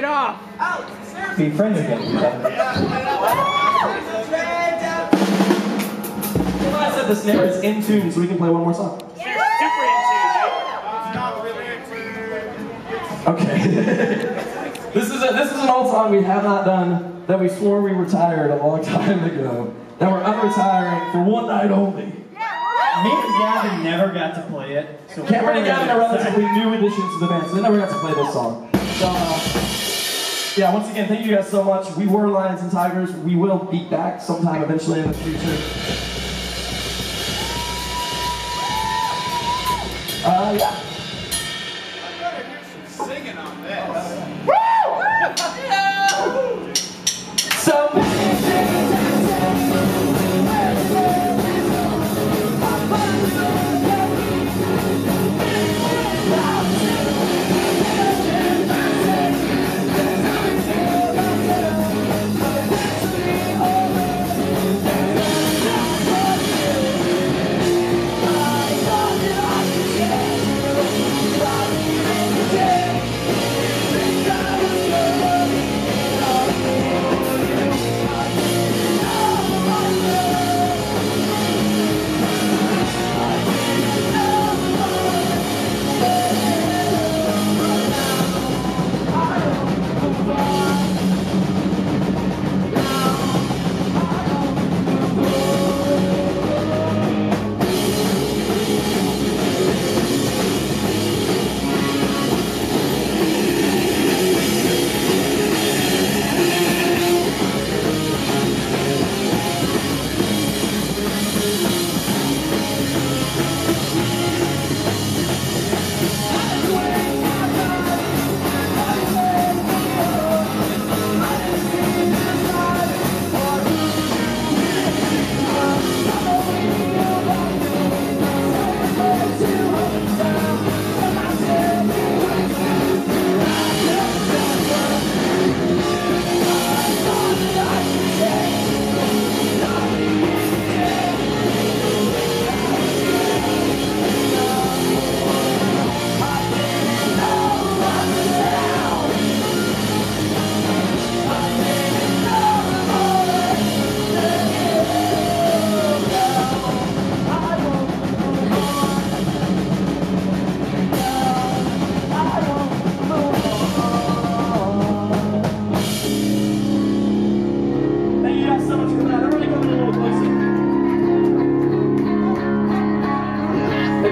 it off. Be friends again. I said the snare is in tune, so we can play one more song. Okay. this is a, this is an old song we have not done that we swore we retired a long time ago. That we're unretiring for one night only. Me and Gavin never got to play it. So Cameron and we're Gavin are relatively new additions to the band, so they never got to play this song. Uh, yeah, once again, thank you guys so much. We were Lions and Tigers. We will be back sometime eventually in the future. Uh, yeah.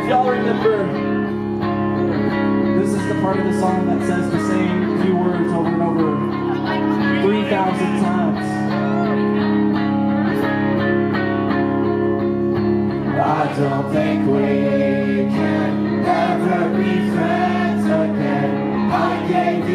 Y'all remember, this is the part of the song that says the same few words over and over 3,000 times. I don't think we can ever be friends again. I gave